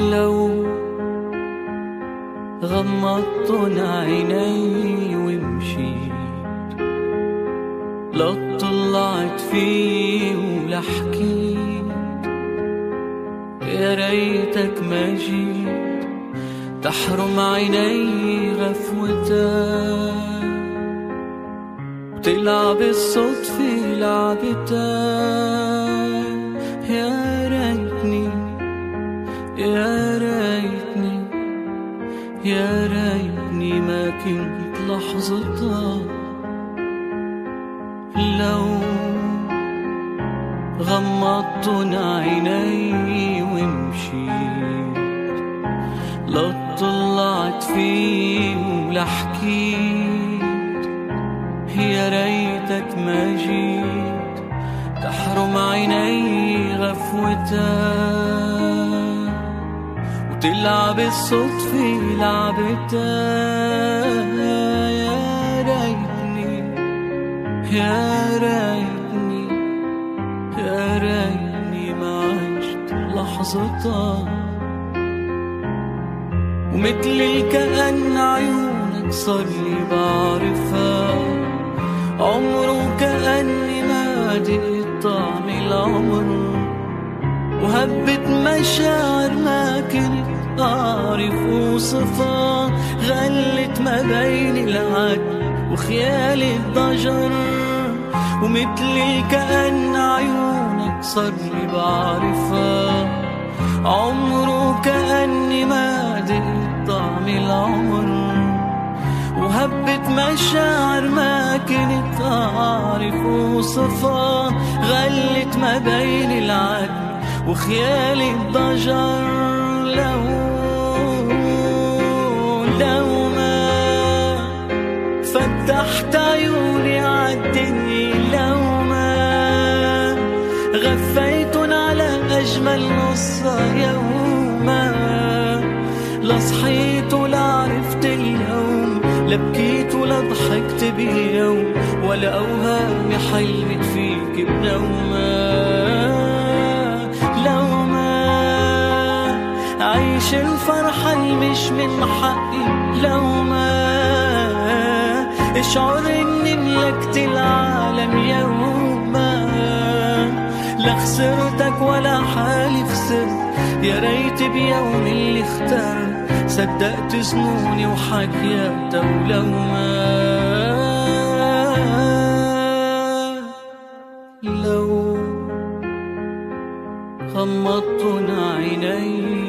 لو غمضتن عيني ومشيت لا طلعت فيه ولا حكيت. يا ريتك ما جيت تحرم عيني غفوتك وتلعب الصدفة لعبتك ريتني ما كنت لحظتها لو غمضت عيني ومشيت لا طلعت فيه ولا حكيت يا ريتك ما جيت تحرم عيني غفوتك. وتلعب الصدفة لعبتها يا ريتني يا ريتني يا ريتني ما عشت لحظتها ومثل كأن عيونك صار لي بعرفها عمره كأني ما دقت طعم العمر وهبت مشاعر ما كنت أعرف أوصفها غلت ما بين العد وخيالي الضجر ومثل كأن عيونك صار لي بعرفها عمره كأني ما دقت طعم العمر وهبت مشاعر ما كنت أعرف أوصفها غلت ما بين العدل وخيالي الضجر. لو لو ما فتحت عيوني عالدنيا لو ما غفيتن على أجمل نصها يوما لصحيت ولا عرفت اليوم لا بكيت ولا ضحكت بيوم ولا أوهامي حلمت فيك بنوما الفرحة المش من حقي لو ما. اشعر إني ملكت العالم يوما لا خسرتك ولا حالي خسرت يا ريت بيوم اللي اخترت صدقت ظنوني وحكياتها ولو ما لو غمضت عيني.